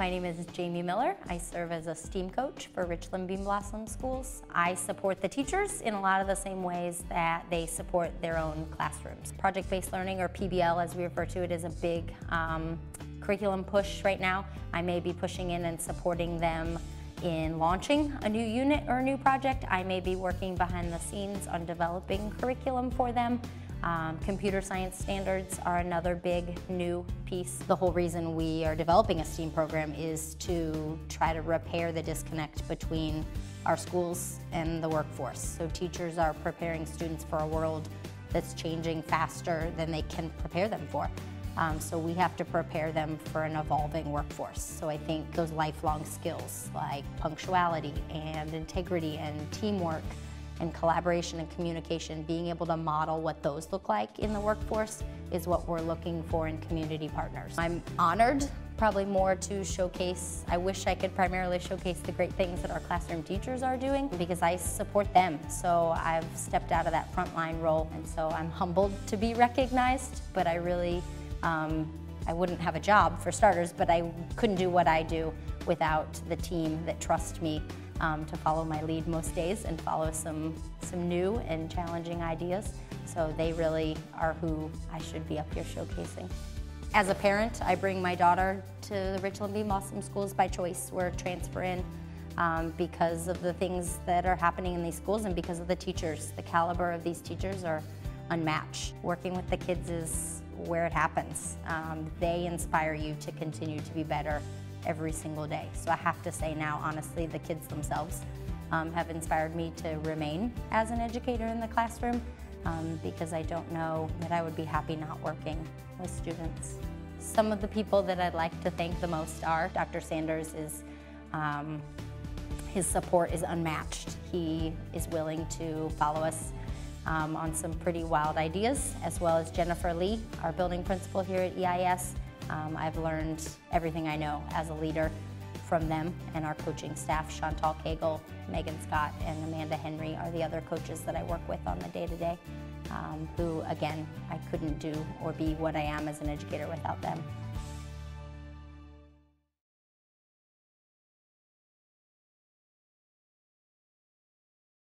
My name is Jamie Miller. I serve as a STEAM coach for Richland Bean Blossom Schools. I support the teachers in a lot of the same ways that they support their own classrooms. Project-based learning, or PBL as we refer to it, is a big um, curriculum push right now. I may be pushing in and supporting them in launching a new unit or a new project. I may be working behind the scenes on developing curriculum for them. Um, computer science standards are another big new piece. The whole reason we are developing a STEAM program is to try to repair the disconnect between our schools and the workforce. So teachers are preparing students for a world that's changing faster than they can prepare them for. Um, so we have to prepare them for an evolving workforce. So I think those lifelong skills like punctuality and integrity and teamwork and collaboration and communication, being able to model what those look like in the workforce is what we're looking for in community partners. I'm honored probably more to showcase, I wish I could primarily showcase the great things that our classroom teachers are doing because I support them. So I've stepped out of that frontline role and so I'm humbled to be recognized, but I really, um, I wouldn't have a job for starters, but I couldn't do what I do without the team that trust me um, to follow my lead most days and follow some, some new and challenging ideas. So they really are who I should be up here showcasing. As a parent, I bring my daughter to the Richland Bean Blossom Schools by choice. We're transferring um, because of the things that are happening in these schools and because of the teachers. The caliber of these teachers are unmatched. Working with the kids is where it happens. Um, they inspire you to continue to be better every single day. So I have to say now, honestly, the kids themselves um, have inspired me to remain as an educator in the classroom um, because I don't know that I would be happy not working with students. Some of the people that I'd like to thank the most are Dr. Sanders is um, his support is unmatched. He is willing to follow us um, on some pretty wild ideas, as well as Jennifer Lee, our building principal here at EIS, um, I've learned everything I know as a leader from them and our coaching staff. Chantal Cagle, Megan Scott, and Amanda Henry are the other coaches that I work with on the day-to-day, -day, um, who, again, I couldn't do or be what I am as an educator without them.